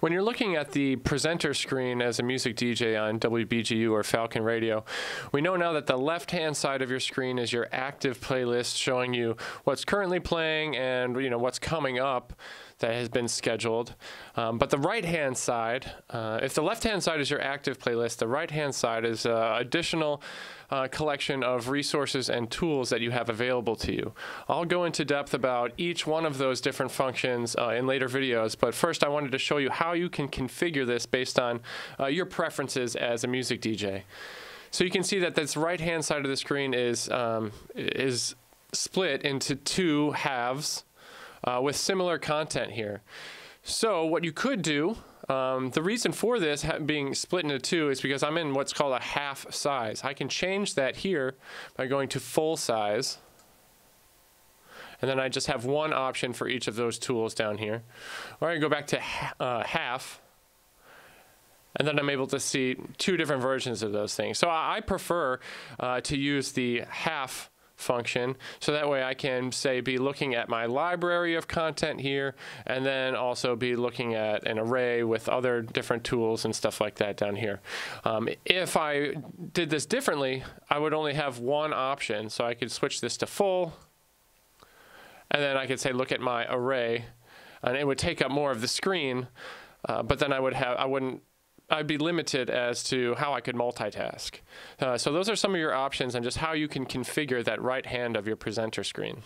When you're looking at the presenter screen as a music DJ on WBGU or Falcon Radio, we know now that the left-hand side of your screen is your active playlist showing you what's currently playing and you know what's coming up that has been scheduled. Um, but the right-hand side, uh, if the left-hand side is your active playlist, the right-hand side is uh, additional uh, collection of resources and tools that you have available to you. I'll go into depth about each one of those different functions uh, in later videos, but first I wanted to show you how you can configure this based on uh, your preferences as a music DJ. So you can see that this right-hand side of the screen is um, is split into two halves uh, with similar content here. So what you could do, um, the reason for this being split into two is because I'm in what's called a half size. I can change that here by going to full size. And then I just have one option for each of those tools down here. Or I go back to uh, half. And then I'm able to see two different versions of those things. So I prefer uh, to use the half function. So that way I can say be looking at my library of content here and then also be looking at an array with other different tools and stuff like that down here. Um, if I did this differently, I would only have one option. So I could switch this to full and then I could say look at my array and it would take up more of the screen. Uh, but then I would have I wouldn't I'd be limited as to how I could multitask. Uh, so those are some of your options and just how you can configure that right hand of your presenter screen.